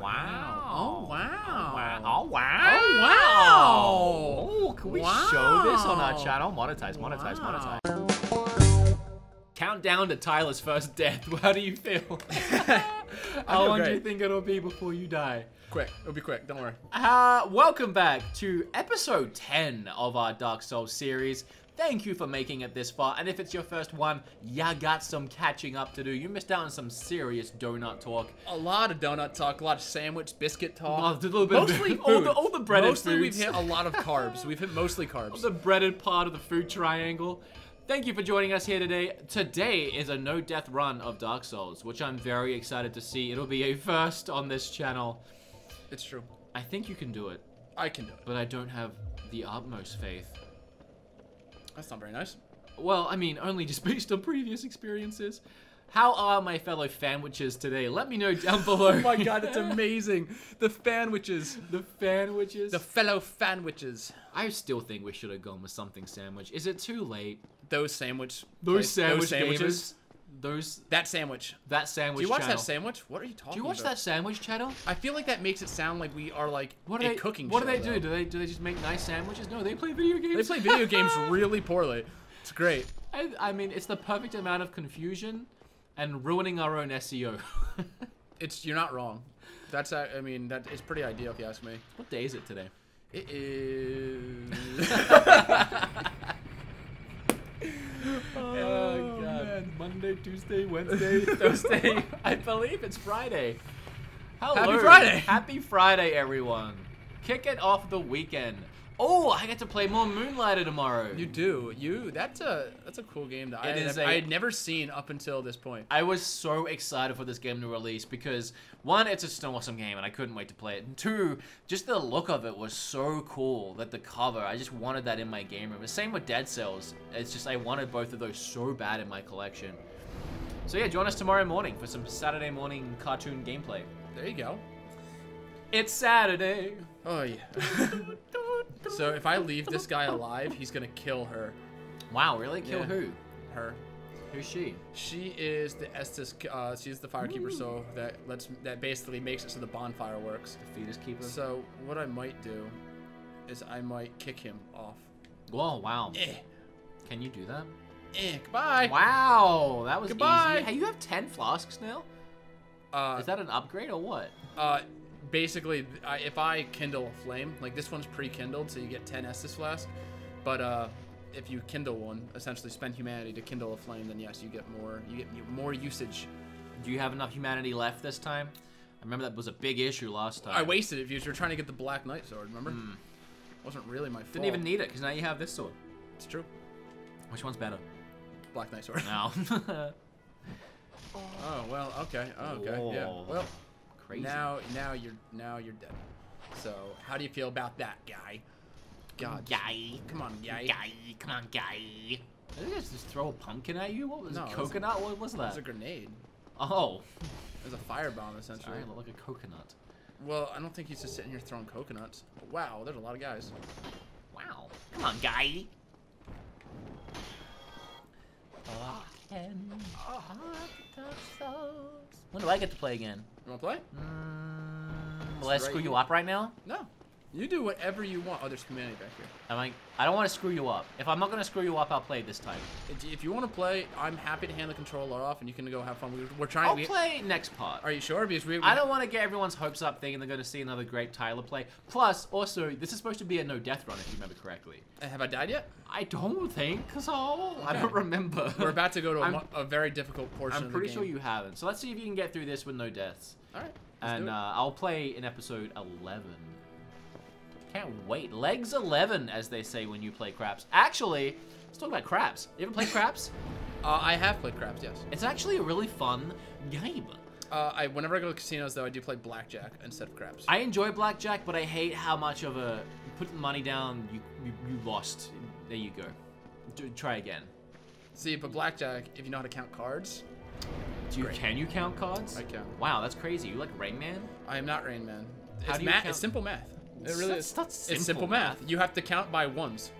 Wow. Oh, wow. Wow. Oh, wow. Oh, wow. Oh, can we Wow. show this on our channel? Monetize, monetize, Wow. monetize. Countdown to Tyler's first death. How do you feel? How long do you think it'll be before you die? Quick. It'll be quick. Don't worry. Uh, welcome back to episode 10 of our Dark Souls series. Thank you for making it this far, and if it's your first one, ya got some catching up to do. You missed out on some serious donut talk. A lot of donut talk, a lot of sandwich, biscuit talk. A little bit of- mostly all the- all the breaded Mostly we've hit a lot of carbs. We've hit mostly carbs. the breaded part of the food triangle. Thank you for joining us here today. Today is a no death run of Dark Souls, which I'm very excited to see. It'll be a first on this channel. It's true. I think you can do it, I can do it. but I don't have the utmost faith. That's not very nice. Well, I mean, only just based on previous experiences. How are my fellow fanwitches today? Let me know down below. Oh my god, it's amazing. The fanwitches. the fanwitches. The fellow fanwitches. I still think we should have gone with something sandwich. Is it too late? Those sandwich. Those place- sandwich sandwiches. Those That sandwich. that sandwich. Do you watch channel. that sandwich? What are you talking Do you watch about? that sandwich channel? I feel like that makes it sound like we are like What do a they cooking What do they do? though. Do they do they just make nice sandwiches? No, they play video games. They play video games really poorly. It's great. I, I mean, it's the perfect amount of confusion and ruining our own SEO. It's you're not wrong. That's I mean that is pretty ideal if you ask me. what day is it today? It is. Oh, God. Monday, Tuesday, Wednesday, Thursday. I believe it's Friday. Hello. Happy Friday. Happy Friday, everyone. Kick it off the weekend. Oh, I get to play more Moonlighter tomorrow. You do. You. That's a that's a cool game that I had, I a- had never seen up until this point. I was so excited for this game to release because one, it's just an awesome game and I couldn't wait to play it. And two, just the look of it was so cool that the cover, I just wanted that in my game room. The same with Dead Cells. It's just I wanted both of those so bad in my collection. So yeah, join us tomorrow morning for some Saturday morning cartoon gameplay. There you go. It's Saturday. Oh yeah. so if I leave this guy alive, he's gonna kill her. Wow, really? Kill Yeah. who? Her. Who's she? She is the Estes. Uh, she's the firekeeper, so that lets that basically makes it so the bonfire works. The fetus keeper? So what I might do is I might kick him off. Whoa, wow. Eh, Can you do that? Eh, goodbye. Wow, that was Goodbye. easy. Hey, you have 10 flasks now? Uh, Is that an upgrade or what? uh, basically, I, if I kindle a flame, like this one's pre-kindled, so you get 10 Estus flask. But uh, if you kindle one, essentially spend humanity to kindle a flame, then yes, you get more. You get more usage. Do you have enough humanity left this time? I remember that was a big issue last time. I wasted it because you were trying to get the Black Knight sword. Remember? Wasn't really my fault. Didn't even need it because now you have this sword. It's true. Which one's better? Black Knight sword. Now. Oh well, okay, oh, okay, yeah. Well, Crazy. now now you're now you're dead. So how do you feel about that, guy? God, Guy. come on, guy. Guy. Come on, guy. Did they just throw a pumpkin at you? What was No, it? it was- Coconut? What was that? It that? was a grenade. Oh. It was a firebomb, essentially. Sorry, I look like a coconut. Well, I don't think he's just sitting here throwing coconuts. Wow, there's a lot of guys. Wow. Come on, guy. When do I get to play again? You wanna play? Mm, will I Right screw you up right now? No. You do whatever you want. Oh, there's humanity back here. I'm like, I don't want to screw you up. If I'm not gonna screw you up, I'll play this time. If- you want to play, I'm happy to hand the controller off, and you can go have fun. We- We're trying. I'll we- play next part. Are you sure? Because we. I don't want to get everyone's hopes up thinking they're going to see another great Tyler play. Plus, also, this is supposed to be a no death run, if you remember correctly. Have I died yet? I don't think so. I don't remember. We're about to go to a, a very difficult portion. I'm of the pretty sure you haven't. So let's see if you can get through this with no deaths. All right. And uh. I'll play in episode 11. Can't wait. Legs 11, as they say when you play craps. Actually, let's talk about craps. You ever play craps? Uh, I have played craps, yes. It's actually a really fun game. Uh, I whenever I go to casinos though, I do play blackjack instead of craps. I enjoy blackjack, but I hate how much of a put money down, you you, you lost. There you go. Do, try again. See, but blackjack, if you know how to count cards, Do you Great. can you count cards? I can. Wow, that's crazy. You like Rain Man? I am not Rain Man. How it's do you math. count- It's simple math. It really That's- is. that's it's simple simple math. You have to count by ones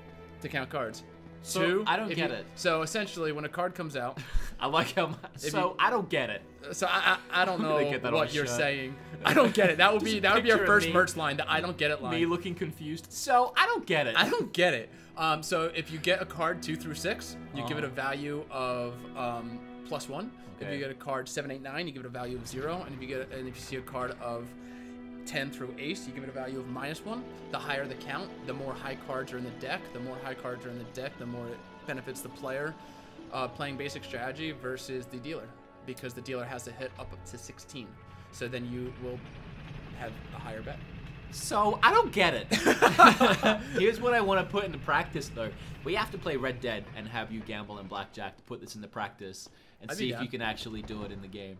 to count cards. So, Two, I don't get you- it. So essentially, when a card comes out, I like how much. So you- I don't get it. so I I, I don't know get that what you're shirt. saying. I don't get it. That would be that would be our first me- merch line. The I don't get it line. Me looking confused. So I don't get it. I don't get it. Um, so if you get a card two through six, you give it a Uh-huh. value of um, plus one. If you get a card seven, eight, nine, you give it a value of zero. And if you get and if you see a card of ten through ace, you give it a value of minus one. The higher the count, the more high cards are in the deck. The more high cards are in the deck, the more it benefits the player uh, playing basic strategy versus the dealer, because the dealer has to hit up to 16. So then you will have a higher bet. So I don't get it. Here's what I want to put into practice, though. We have to play Red Dead and have you gamble in blackjack to put this into practice and I'd see if you can actually do it in the game.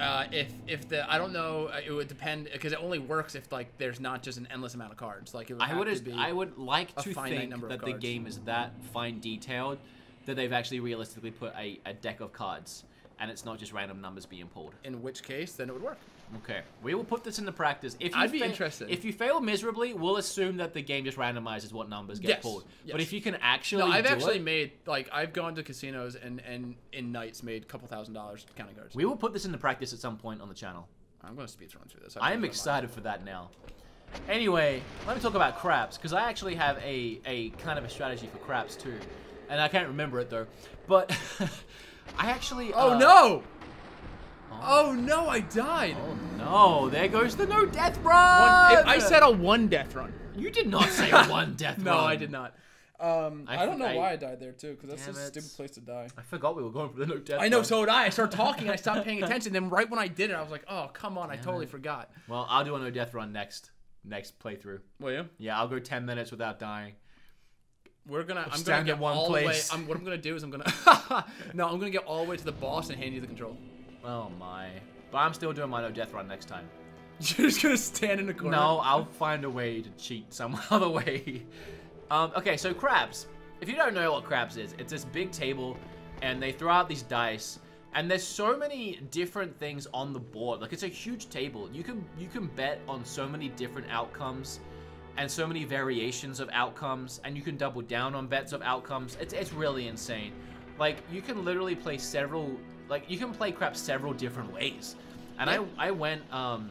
Uh, if if the I don't know, uh, it would depend because it only works if like there's not just an endless amount of cards. Like it would I have would be. I would like to finite think number that the game is that fine detailed that they've actually realistically put a, a deck of cards and it's not just random numbers being pulled. In which case, then it would work. Okay, we will put this into practice. If you I'd be interested. If you fail miserably, we'll assume that the game just randomizes what numbers get Yes, pulled. yes. But if you can actually, No, I've actually it, made like I've gone to casinos and and in nights made a couple thousand dollars counting cards. we will put this into practice at some point on the channel. I'm gonna speed run through this. I am excited for that now. Anyway, let me talk about craps because I actually have a a kind of a strategy for craps too, and I can't remember it though. But I actually. Oh uh, no! Oh, Oh no! I died. oh no! There goes the no death One, run. I said a one death run. you did not say a one death No, run. No, I did not. Um, I I, don't know f- I- why I died there too, because that's Damn a stupid place to die. I forgot we were going for the no death. I know, run. so did I. I started talking, I stopped paying attention. Then right when I did it, I was like, "Oh, come on! I totally forgot." Well, I'll do a no death run next next playthrough. Will you? Yeah, I'll go ten minutes without dying. We're gonna. I'm gonna get one all the way. place. I'm, what I'm gonna do is I'm gonna. no, I'm gonna get all the way to the boss and hand you the control. Oh my! But I'm still doing my no death run next time. You're just gonna stand in the corner. No, I'll find a way to cheat some other way. Um, okay, so craps. If you don't know what craps is, it's this big table, and they throw out these dice, and there's so many different things on the board. Like it's a huge table. You can you can bet on so many different outcomes, and so many variations of outcomes, and you can double down on bets of outcomes. It's it's really insane. Like you can literally play several. Like you can play craps several different ways. And Yeah. I I went um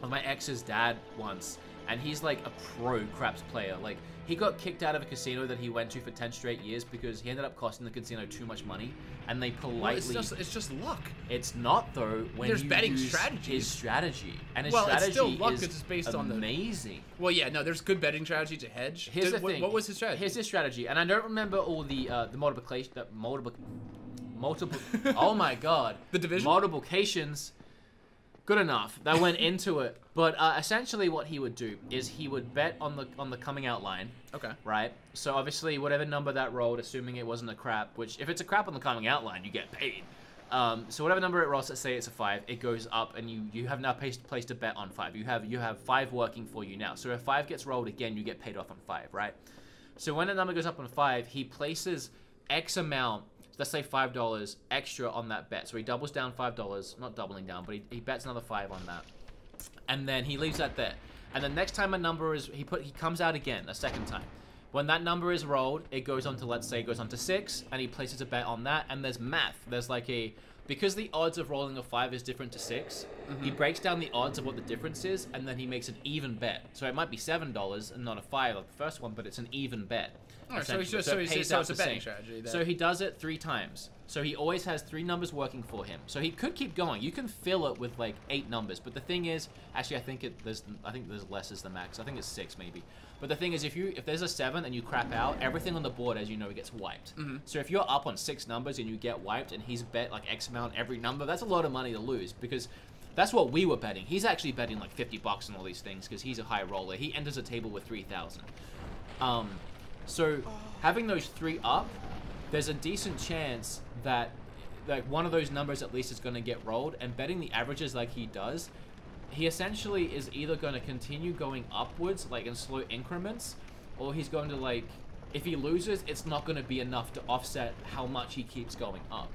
with my ex's dad once, and he's like a pro craps player. Like he got kicked out of a casino that he went to for ten straight years because he ended up costing the casino too much money, and they politely. Well, it's just it's just luck. It's not though when There's betting strategy. His strategy and his Well, it's strategy still luck, is it's based on the- amazing. Well, yeah, no, there's good betting strategy to hedge. Here's Did- the what, thing. What was his strategy? Here's his strategy, and I don't remember all the uh, the multiplication, the multiple, multiple. oh my god, The division? multiplications. Good enough. That went into it, but uh, essentially what he would do is he would bet on the on the coming out line, okay. right? So obviously whatever number that rolled, assuming it wasn't a crap, which if it's a crap on the coming out line, you get paid. Um, so whatever number it rolls, let's say it's a five, it goes up, and you you have now placed placed a bet on five. You have you have five working for you now. So if five gets rolled again, you get paid off on five, right? So when a number goes up on five, he places X amount, let's say five dollars extra on that bet. So he doubles down five dollars, not doubling down, but he, he bets another five on that, and then he leaves that there. And the next time a number is he put he comes out again a second time. When that number is rolled, it goes on to let's say it goes on to six, and he places a bet on that. And there's math. There's like a because the odds of rolling a five is different to 6 mm-hmm. He breaks down the odds of what the difference is, and then he makes an even bet. So it might be seven dollars and not a five like the first one, but it's an even bet. Alright, so he's just- so it he's- so it's a betting strategy that- So he does it three times. So he always has three numbers working for him. So he could keep going. You can fill it with like eight numbers, but the thing is, actually, I think it there's I think there's less is the max. I think it's six maybe. But the thing is, if you if there's a seven and you crap out, everything on the board, as you know, gets wiped. Mm-hmm. So if you're up on six numbers and you get wiped, and he's bet like X amount every number, that's a lot of money to lose because. That's what we were betting. He's actually betting like 50 bucks on all these things because he's a high roller. He enters a table with 3,000. Um, so having those three up, there's a decent chance that like one of those numbers at least is going to get rolled. And betting the averages like he does, he essentially is either going to continue going upwards like in slow increments, or he's going to like if he loses, it's not going to be enough to offset how much he keeps going up.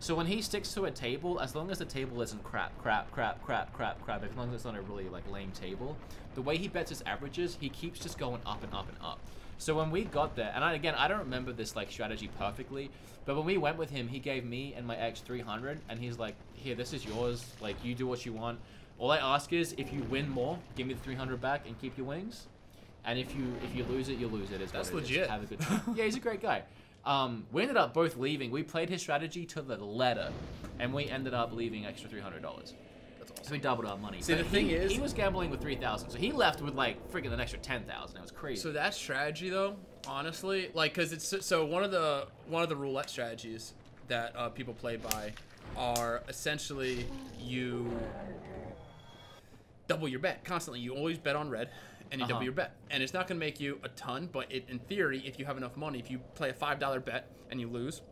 So when he sticks to a table, as long as the table isn't crap, crap, crap, crap, crap, crap, as long as it's not a really like lame table, the way he bets his averages, he keeps just going up and up and up. So when we got there, and I, again, I don't remember this like strategy perfectly, but when we went with him, he gave me and my ex 300, and he's like, "Here, this is yours. Like, you do what you want. All I ask is, if you win more, give me the 300 back and keep your wings. And if you if you lose it, you lose it. Is That's it is. legit. Have a good time. yeah, he's a great guy. Um, we ended up both leaving. We played his strategy to the letter, and we ended up leaving extra three hundred dollars. That's So awesome. we doubled our money. See, But the thing he, is- he was gambling with three thousand, so he left with like freaking an extra ten thousand. It was crazy. So that strategy, though, honestly, like, cause it's so one of the one of the roulette strategies that uh, people play by are essentially you double your bet constantly. You always bet on red, and you Uh-huh. double your bet, and it's not gonna make you a ton, but it, in theory, if you have enough money, if you play a five dollar bet and you lose.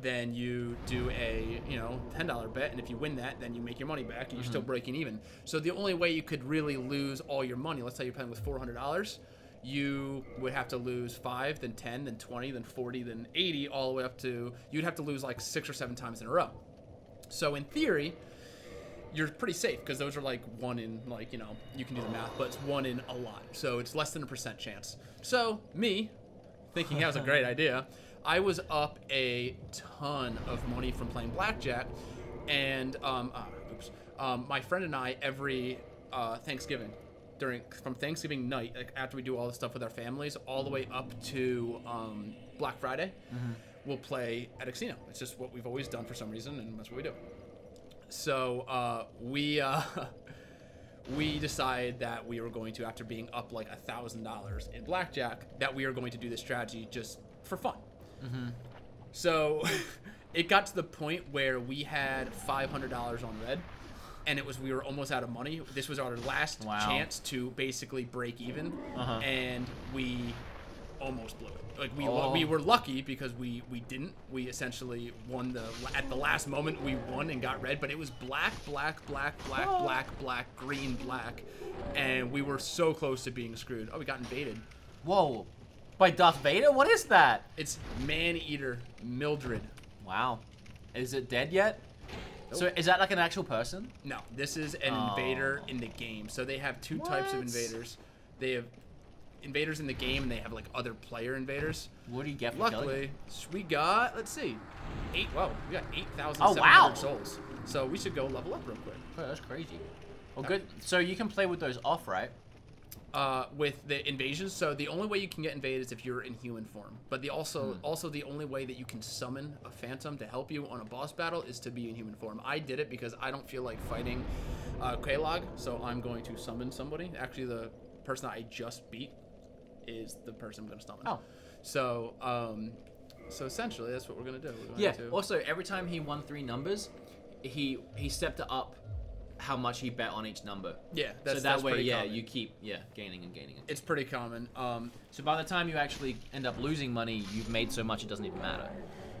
Then you do a you know ten dollar bet, and if you win that, then you make your money back, and you're still mm-hmm. breaking even. So the only way you could really lose all your money, let's say you're playing with four hundred dollars, you would have to lose five, then 10, then 20, then 40, then 80, all the way up to, you'd have to lose like six or seven times in a row. So in theory, you're pretty safe because those are like one in, like, you know, you can do the math, but it's one in a lot. So it's less than a percent chance. So me, thinking that was a great idea, I was up a ton of money from playing blackjack, and um, ah, oops, um, my friend and I every uh, Thanksgiving, during from Thanksgiving night, like after we do all the stuff with our families, all the way up to um, Black Friday, we'll play at a casino. It's just what we've always done for some reason, and that's what we do. So uh, we uh, we decided that we were going to, after being up like a thousand dollars in blackjack, that we were going to do this strategy just for fun. So it got to the point where we had five hundred dollars on red, and it was we were almost out of money. This was our last Wow. chance to basically break even, Uh-huh. and we almost blew it. Like we Oh. we were lucky because we we didn't. We essentially won the at the last moment we won and got red, but it was black, black, black, black, Oh. black, black, green, black, and we were so close to being screwed. Oh, we got invaded. Whoa, by Darth Vader? What is that? It's Man Eater Mildred. Wow, is it dead yet? So is that like an actual person? No, this is an Oh. invader in the game. So they have two types of invaders. They have invaders in the game, and they have like other player invaders. What do you get for? Luckily, we got let's see, eight. Whoa, we got eight thousand Oh, wow. souls. So we should go level up real quick. Oh, that's crazy. Well, good. So you can play with those off, right? Uh, with the invasions, so the only way you can get invaded is if you're in human form. But the also Hmm. also the only way that you can summon a phantom to help you on a boss battle is to be in human form. I did it because I don't feel like fighting uh, Quelaag, so I'm going to summon somebody. Actually, the person I just beat is the person I'm going to summon. Oh. So um, so essentially that's what we're gonna do. We're going Yeah. To, Also, every time he won three numbers, he he stepped it up how much he bet on each number. yeah. That's, so that that's way, yeah, common. you keep yeah gaining and gaining. And It's pretty common. Um, So by the time you actually end up losing money, you've made so much it doesn't even matter.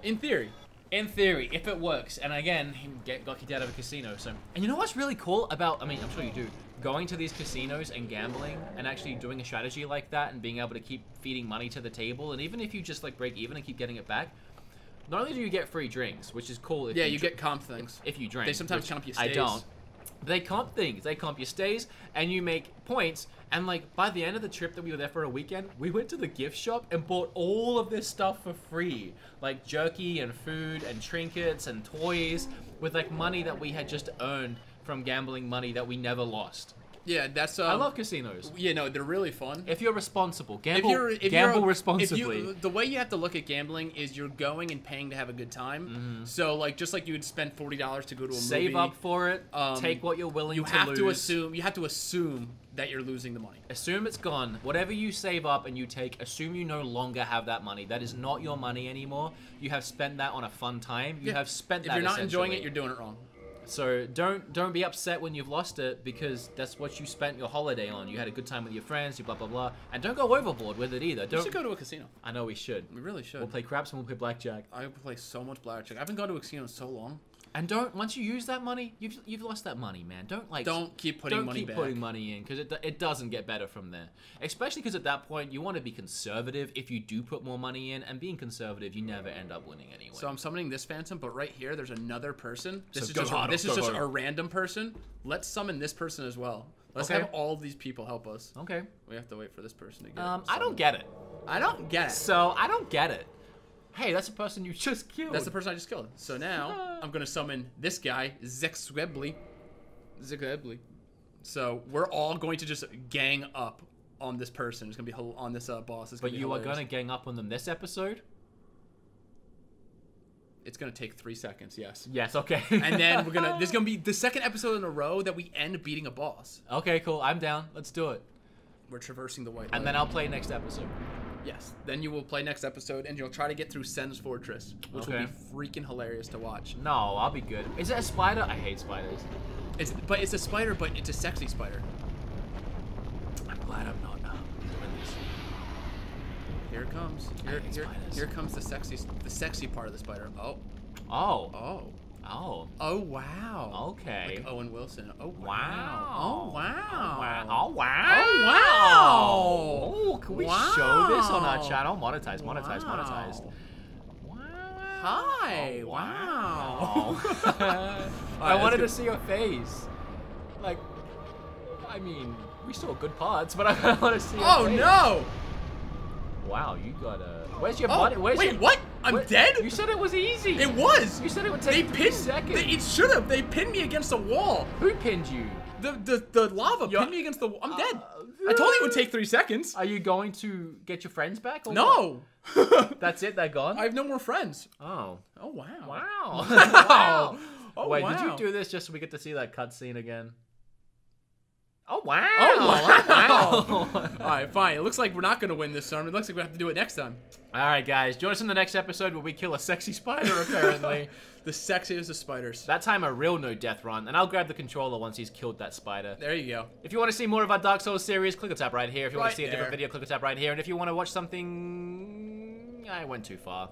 in theory, In theory, if it works, and again, he get, got kicked out of a casino. So, and you know what's really cool about? I mean, I'm sure you do. Going to these casinos and gambling, and actually doing a strategy like that, and being able to keep feeding money to the table, and even if you just like break even and keep getting it back, not only do you get free drinks, which is cool. If yeah, you, you get comp things. if you drink. They sometimes comp your I don't. They comp things. They comp your stays, and you make points. And like by the end of the trip that we were there for a weekend, we went to the gift shop and bought all of this stuff for free, like jerky and food and trinkets and toys, with like money that we had just earned from gambling money that we never lost. Yeah, that's. Um, I love casinos. Yeah, no, they're really fun. If you're responsible, gamble, if you're if gamble you're, responsibly. If you, the way you have to look at gambling is you're going and paying to have a good time. So like just like you would spend forty dollars to go to a Mm-hmm. Save up for it. um, take what you're willing you to have lose. to assume you have to assume that you're losing the money. Assume it's gone. Whatever you save up and you take, assume you no longer have that money. That is not your money anymore. You have spent that on a fun time. You Yeah. have spent If that. you're not enjoying it, you're doing it wrong. So don't don't be upset when you've lost it because that's what you spent your holiday on. You had a good time with your friends. You blah blah blah, and don't go overboard with it either. We Don't. should go to a casino. I know we should. We really should. We'll play craps and we'll play blackjack. I play so much blackjack. I haven't gone to a casino in so long. And don't once you use that money, you've you've lost that money, man. Don't like Don't keep putting don't money keep back. putting money in because it, it doesn't get better from there. Especially because at that point you want to be conservative. If you do put more money in, and being conservative, you never end up winning anyway. So I'm summoning this phantom, but right here there's another person. This So is just this is just a random person. Let's summon this person as well. Let's Okay. have all these people help us. okay. We have to wait for this person to get. Um, I don't get it. I don't get it. So I don't get it. Hey, that's the person you just killed. That's the person I just killed. So now I'm gonna summon this guy, Zexwebly. Zexwebly. So we're all going to just gang up on this person. It's gonna be on this uh, boss. It's But you are gonna gang up on them this episode? It's gonna take three seconds. Yes. Yes. Okay. And then we're gonna. There's gonna be the second episode in a row that we end beating a boss. okay, cool. I'm down. Let's do it. We're traversing the white. And then I'll play next episode. Yes. Then you will play next episode, and you'll try to get through Sen's Fortress, which will Okay. be freaking hilarious to watch. No, I'll be good. Is it a spider? I hate spiders. It's, but it's a spider, but it's a sexy spider. I'm glad I'm not uh, doing this. Here it comes. Here, here, here comes the sexy, the sexy part of the spider. Oh, Oh. oh, Oh. oh! Wow. Okay. Like Owen Wilson. Oh wow. Wow. Oh wow. Oh wow. Oh, wow. Oh, oh can we show this on our channel? Monetize, monetize, monetized. Wow. Wow. Hi. Oh, wow. I Alright, wanted to see your face. Like, I mean, we saw good parts, but I want to see. Your Oh face. no! Wow, you got a. Where's your Oh, body? Where's wait, your... what? I'm What? dead? You said it was easy. It was. You said it would They take three pinned. seconds. They, it should have. They pinned me against the wall. Who pinned you? The the, the lava You're- pinned me against the wall. I'm dead. Uh, I told you it would take three seconds. Are you going to get your friends back? Or No. That's it. They're gone. I have no more friends. Oh. Oh wow. Wow. Wow. Oh, Wait, wow. did you do this just so we get to see that cutscene again? Oh wow! Oh wow. Wow. All right, fine. It looks like we're not gonna win this time. It looks like we have to do it next time. All right, guys, join us in the next episode where we kill a sexy spider. Apparently, The sexiest of spiders. that time a real no death run, and I'll grab the controller once he's killed that spider. There you go. If you want to see more of our Dark Souls series, click or tap right here. If you want to see a different video, click or tap right here. And if you want to watch something, I went too far.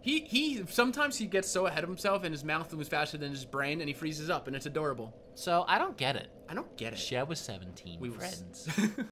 He he. Sometimes he gets so ahead of himself, and his mouth moves faster than his brain, and he freezes up, and it's adorable. So I don't get it. I don't get it. Share with 17 We friends.